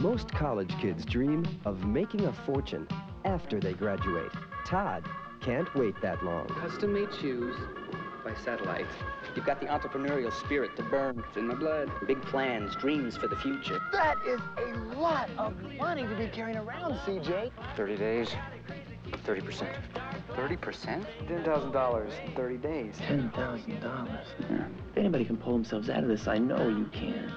Most college kids dream of making a fortune after they graduate. Todd can't wait that long. Custom-made shoes by Satellite. You've got the entrepreneurial spirit to burn. It's in my blood. Big plans, dreams for the future. That is a lot of money to be carrying around, CJ. 30 days, 30%. 30%? $10,000 in 30 days. $10,000. Yeah. If anybody can pull themselves out of this, I know you can.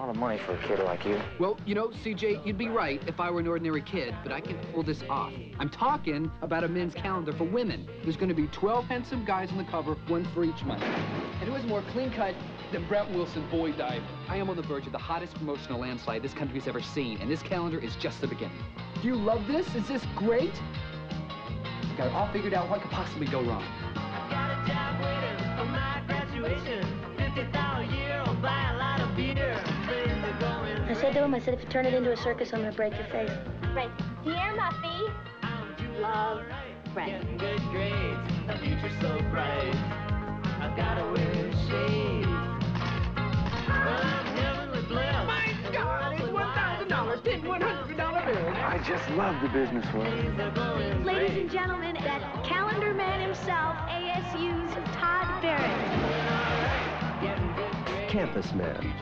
A lot of money for a kid like you. Well, you know, CJ, you'd be right if I were an ordinary kid, but I can pull this off. I'm talking about a men's calendar for women. There's going to be 12 handsome guys on the cover, one for each month. And who is more clean-cut than Brett Wilson, boy diver? I am on the verge of the hottest promotional landslide this country's ever seen, and this calendar is just the beginning. Do you love this? Is this great? I've got it all figured out. What could possibly go wrong? Said to him, I said, if you turn it into a circus, I'm gonna break your face. Right. Dear Muffy, love, Brett. Getting good grades, the future's so bright. I gotta wear shades. Well, I'm heavenly blessed. My God, it's $1,000 in $100 bills. I just love the business world. Things are going Ladies and gentlemen, that calendar man himself, ASU's Todd Barrett. Getting good grades, Campus the Man.